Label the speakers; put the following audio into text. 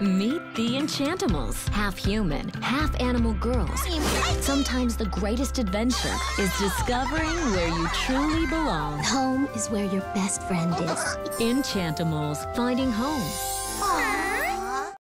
Speaker 1: Meet the Enchantimals, half human, half animal girls. Sometimes the greatest adventure is discovering where you truly belong.
Speaker 2: Home is where your best friend is.
Speaker 1: Enchantimals, finding home.